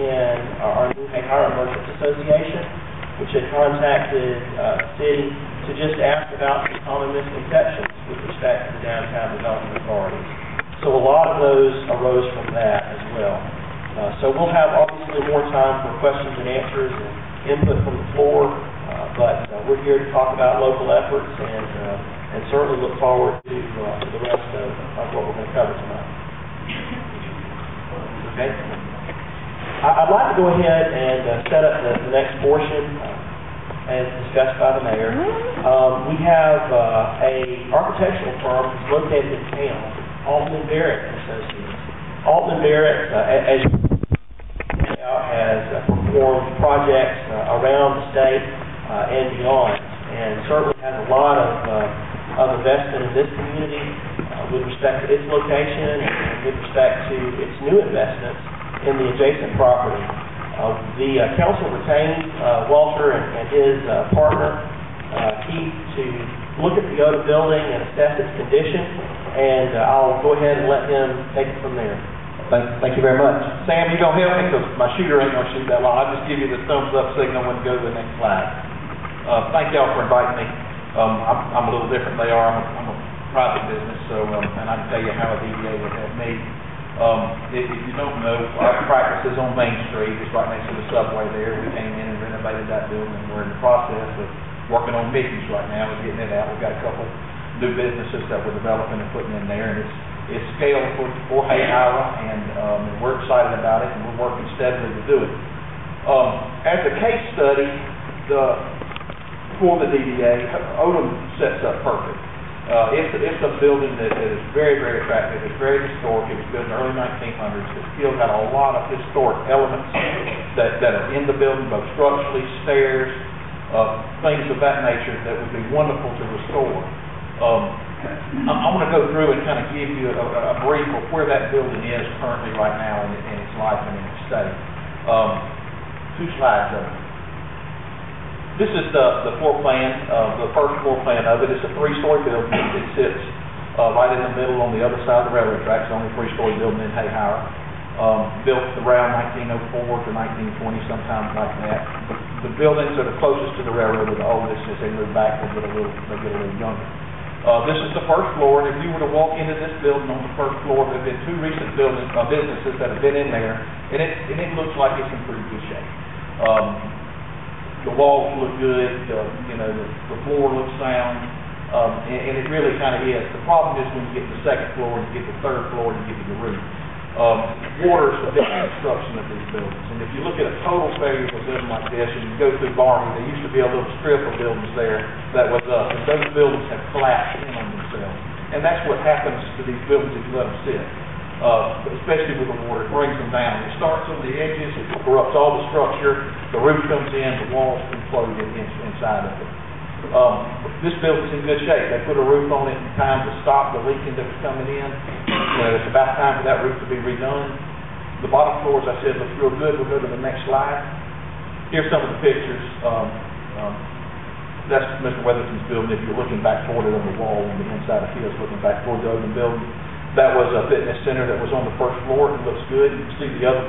in our new Hahira Merchants Association, which had contacted uh, the city to just ask about some common misconceptions with respect to the downtown development authorities. So a lot of those arose from that as well. Uh, So we'll have obviously more time for questions and answers and input from the floor, uh, but uh, we're here to talk about local efforts and uh, and certainly look forward to uh, to the rest of of what we're going to cover tonight. Okay? I'd like to go ahead and uh, set up the the next portion uh, as discussed by the mayor. Um, We have uh, a architectural firm that's located in town, Altman Barrett Associates. Altman Barrett, uh, as you know, has uh, performed projects uh, around the state uh, and beyond, and certainly has a lot of uh, of investment in this community uh, with respect to its location and with respect to its new investments in the adjacent property. Uh, The uh, council retained uh, Walter and and his uh, partner, uh, Keith, to look at the Odom building and assess its condition, and uh, I'll go ahead and let him take it from there. Thank, thank you very much. Sam, you gonna help me, because my shooter ain't gonna shoot that long. I'll just give you the thumbs up signal when to go to the next slide. Uh, thank y'all for inviting me. Um, I'm, I'm a little different than they are. I'm a, I'm a private business, so, um, and I can tell you how a DDA would help me. Um, if, if you don't know, our practice is on Main Street, it's right next to the subway there. We came in and renovated that building. We're in the process of working on Mickey's right now, and getting it out. We've got a couple new businesses that we're developing and putting in there, and it's, it's scaled for, for Hahira, and, um, and we're excited about it, and we're working steadily to do it. Um, as a case study, the, for the DDA, Odom sets up perfect. Uh, it's, it's a building that, that is very, very attractive, it's very historic, it was built in the early nineteen hundreds, it still got a lot of historic elements that, that are in the building, both structurally, stairs, uh, things of that nature that would be wonderful to restore. Um, I, I want to go through and kind of give you a, a brief of where that building is currently right now in, in its life and in its state. Um, two slides of it. This is the, the floor plan, uh, the first floor plan of it. It's a three-story building. It sits, uh, right in the middle on the other side of the railroad tracks, the only three-story building in Hahira. Um, built around nineteen oh four to nineteen twenty, sometime like that. The buildings that are closest to the railroad are the oldest. As they move back, they get a little, they get a little younger. Uh, this is the first floor, and if you were to walk into this building on the first floor, there've been two recent buildings, uh, businesses that have been in there, and it, and it looks like it's in pretty good shape. Um, the walls look good, uh, you know, the, the floor looks sound, um, and, and it really kind of is. The problem is when you get to the second floor, and you get to the third floor, and you get to the roof. Um, water is the big construction of these buildings, and if you look at a total failure of a building like this, and you go through Barney, there used to be a little strip of buildings there that was up, and those buildings have collapsed in on themselves. And that's what happens to these buildings if you let them sit, uh, especially with the water, it brings them down. It starts on the edges, it corrupts all the structure, the roof comes in, the walls implode in, in- inside of it. Um, this building's in good shape. They put a roof on it in time to stop the leaking that was coming in. You know, it's about time for that roof to be redone. The bottom floor, as I said, looks real good. We'll go to the next slide. Here's some of the pictures. Um, um, that's Mr. Weatherton's building. If you're looking back toward it on the wall on the inside of his, looking back toward the Odom building. That was a fitness center that was on the first floor. It looks good. You can see the other,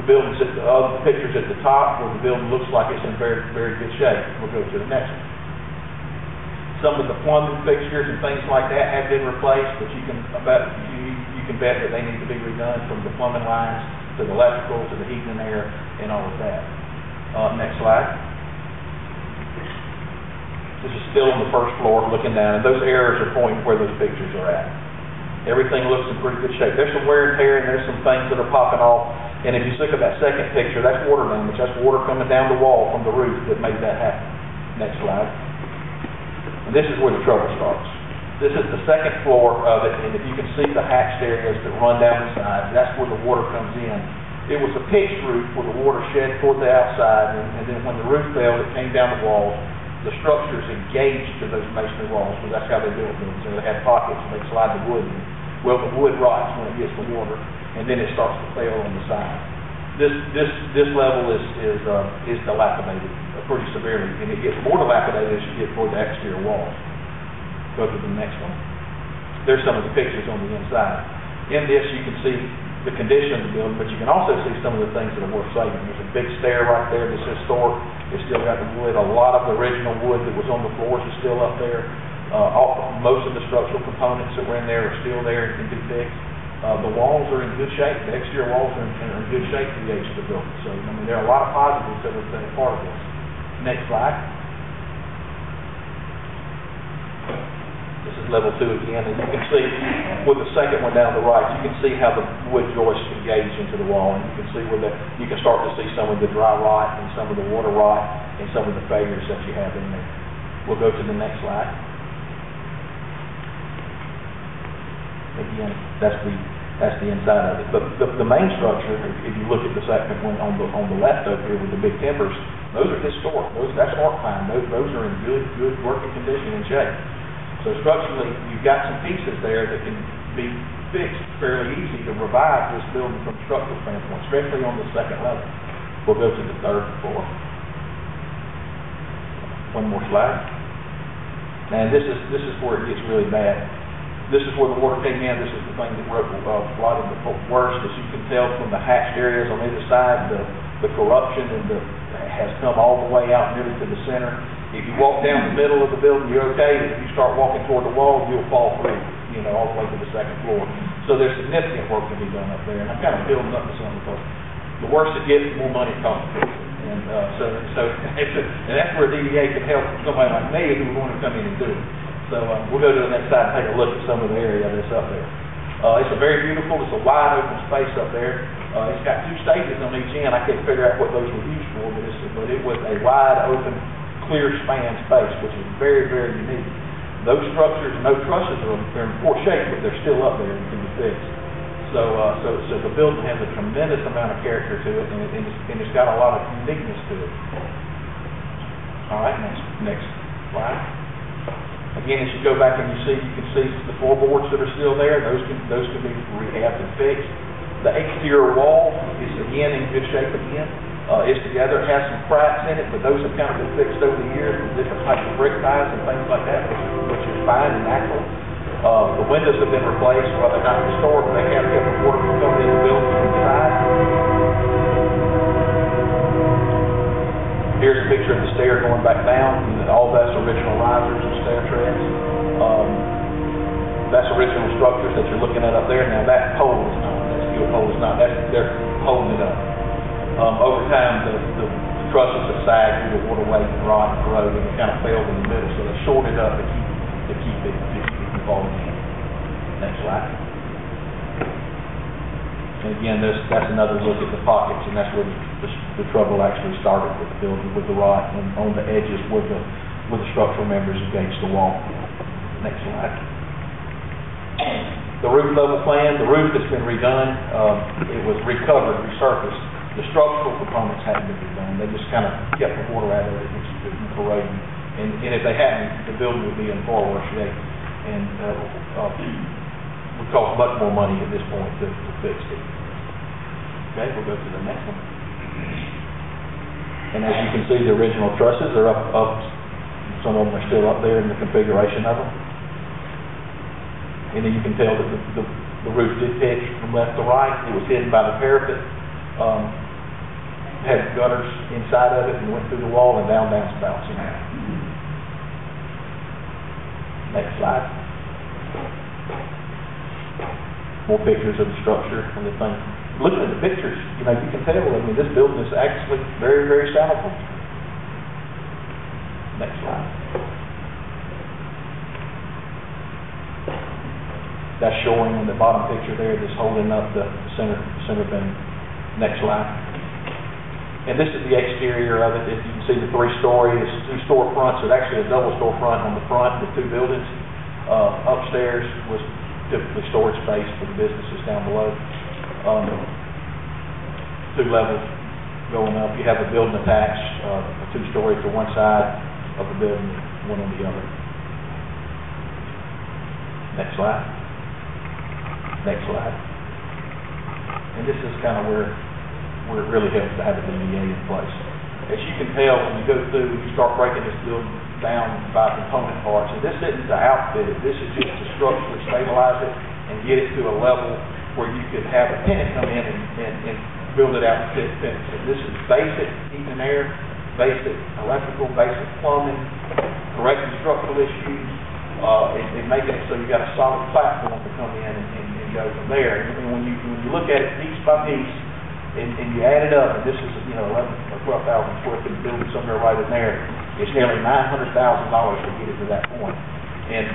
the buildings at the, other pictures at the top where the building looks like it's in very, very good shape. We'll go to the next one. Some of the plumbing fixtures and things like that have been replaced, but you can, about, you, you can bet that they need to be redone from the plumbing lines to the electrical, to the heating and air, and all of that. Uh, next slide. This is still on the first floor, looking down, and those arrows are pointing where those pictures are at. Everything looks in pretty good shape. There's some wear and tear, and there's some things that are popping off. And if you look at that second picture, that's water damage. That's water coming down the wall from the roof that made that happen. Next slide. And this is where the trouble starts. This is the second floor of it, and if you can see the hatched areas that run down the sides, that's where the water comes in. It was a pitched roof where the water shed toward the outside, and, and then when the roof fell, it came down the walls. The structures engaged to those masonry walls, because that's how they built them. So they had pockets, and they slide the wood in. Well, the wood rots when it gets the water, and then it starts to fail on the side. This, this, this level is, is, uh, is dilapidated uh, pretty severely, and it gets more dilapidated as you get toward the exterior walls. Go to the next one. There's some of the pictures on the inside. In this, you can see the condition of the building, but you can also see some of the things that are worth saving. There's a big stair right there that's historic, it's still got the wood, a lot of the original wood that was on the floors is still up there. Uh, all, most of the structural components that were in there are still there and can be fixed. Uh, the walls are in good shape, the exterior walls are in, are in good shape for the age of the building. So, I mean, there are a lot of positives that are, that are part of this. Next slide. This is level two again, and you can see with the second one down the right, you can see how the wood joists engage into the wall, and you can see where the, you can start to see some of the dry rot and some of the water rot and some of the failures that you have in there. We'll go to the next slide. Again, that's the, that's the inside of it. But the, the main structure, if if you look at the second one on the, on the left over here with the big timbers, those are historic, those, that's heart pine, those, those are in good, good working condition and shape. So structurally, you've got some pieces there that can be fixed fairly easy to revive this building from a structural standpoint, especially on the second level. We'll go to the third floor. One more slide. And this is, this is where it gets really bad. This is where the water came in, this is the thing that wrote, uh, of the worst, as you can tell from the hatched areas on either side, the, the corruption and the, has come all the way out nearly to the center. If you walk down the middle of the building, you're okay, if you start walking toward the wall, you'll fall through, you know, all the way to the second floor. So there's significant work to be done up there, and I'm kind of building up to something, because the worse it gets, the more money it. And, uh, so, so, and that's where DDA can help somebody like me who want to come in and do it. So, uh, we'll go to the next slide and take a look at some of the area that's up there. Uh, it's a very beautiful, it's a wide open space up there. Uh, it's got two stages on each end. I can't figure out what those were used for, but it's, but it was a wide open, clear span space, which is very, very unique. Those structures, no trusses are, they're in poor shape, but they're still up there and can be fixed. So, uh, so, so the building has a tremendous amount of character to it, and it, and it's, and it's got a lot of uniqueness to it. All right, next, next slide. Again, as you go back and you see, you can see the floorboards that are still there, those can, those can be rehabbed and fixed. The exterior wall is again in good shape again. Uh, it's together, it has some cracks in it, but those have kind of been fixed over the years with different types of brick ties and things like that, which which is fine and natural. Uh, the windows have been replaced, while they're not historic, they have kept the water from coming in the building from the side. Here's a picture of the stair going back down, and all that's original risers and. Um, that's original structures that you're looking at up there. Now, that pole is not, that steel pole is not, that's, they're holding it up. Um, over time, the, the trusses have sagged due to water weight and rot and corrosion, and kind of failed in the middle, so they shorted up to keep, to keep it, from falling in. Next slide. And again, this, that's another look at the pockets, and that's where the, the- the trouble actually started with the building, with the rot, and on the edges where the, where the structural members against the wall. Next slide. The roof level plan, the roof that's been redone, um, it was recovered, resurfaced. The structural components hadn't been redone, they just kind of kept the water out of it, which is corroding. And, and if they hadn't, the building would be in far worse shape. And, uh, uh, would cost much more money at this point to, to fix it. Okay, we'll go to the next one. And as you can see, the original trusses are up, up, some of them are still up there in the configuration of them. And then you can tell that the, the, the roof did pitch from left to right, it was hidden by the parapet, um, had gutters inside of it and went through the wall and down downspouts in there. Next slide. More pictures of the structure and the thing. Looking at the pictures, you know, you can tell, I mean, this building is actually very, very salvageable. Next slide. That's showing in the bottom picture there, that's holding up the center, center beam. Next slide. And this is the exterior of it. If you can see the three-story, two storefronts, it's actually a double storefront on the front the two buildings. Uh, upstairs was typically storage space for the businesses down below. Um, two levels going up. You have a building attached, uh, a two-story to one side of the building, one on the other. Next slide. Next slide. And this is kind of where, where it really helps to have a DDA in place. As you can tell, when you go through, you start breaking this building down by component parts, and this isn't to outfit it, this is just to structurally stabilize it and get it to a level where you could have a tenant come in and, and, and build it out and fit, fit. So This is basic heating and air, basic electrical, basic plumbing, correcting structural issues, uh, and, and making it so you got a solid platform to come in and, and, and go from there. And when you, when you look at it piece by piece, and, and you add it up, and this is, you know, eleven or twelve thousand square foot building somewhere right in there, it's nearly nine hundred thousand dollars to get it to that point. And,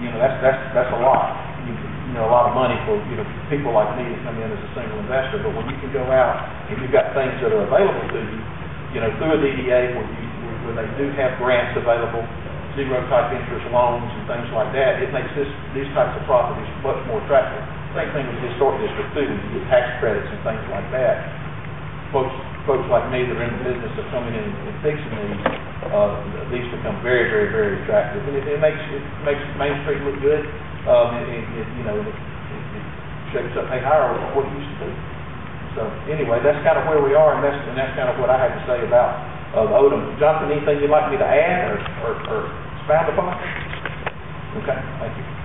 you know, that's, that's, that's a lot. You, you know, a lot of money for, you know, people like me that come in as a single investor, but when you can go out and you've got things that are available to you, you know, through a DDA where you, where- they do have grants available, zero type interest loans and things like that, it makes this, these types of properties much more attractive. Same thing with historic district too, you get tax credits and things like that. Folks, folks like me that are in the business of coming in and fixing these, uh, these become very, very, very attractive. And it, it makes, it makes Main Street look good, um, and, it, you know, it, it it shapes up, Hahira what it used to be. So, anyway, that's kind of where we are, and that's, and that's kind of what I had to say about, uh, Odom. Jonathan, anything you'd like me to add or, or, or expound upon? Okay, thank you.